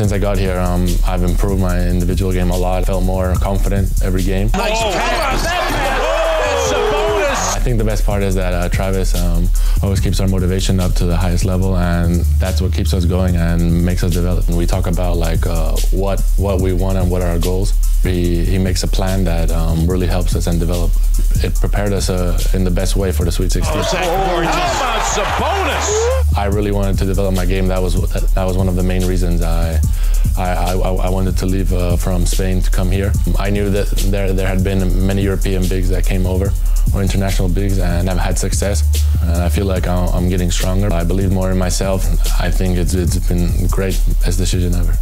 Since I got here, um, I've improved my individual game a lot. I felt more confident every game. Nice oh, pass. That pass. That's a bonus. I think the best part is that uh, Travis um, always keeps our motivation up to the highest level, and that's what keeps us going and makes us develop. And we talk about like uh, what what we want and what are our goals. He, he makes a plan that um, really helps us and develop. It prepared us uh, in the best way for the Sweet 16. Oh, how about Sabonis? I really wanted to develop my game. That was that, that was one of the main reasons I I, I, I wanted to leave uh, from Spain to come here. I knew that there there had been many European bigs that came over or international bigs and I've had success. And I feel like I'm getting stronger. I believe more in myself. I think it's, it's been great best decision ever.